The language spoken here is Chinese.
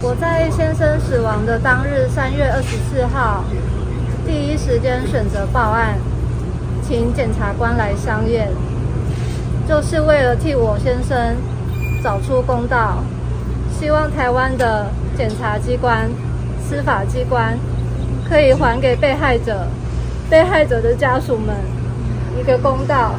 我在先生死亡的当日，三月二十四号，第一时间选择报案，请检察官来相验，就是为了替我先生找出公道，希望台湾的检察机关、司法机关可以还给被害者、被害者的家属们一个公道。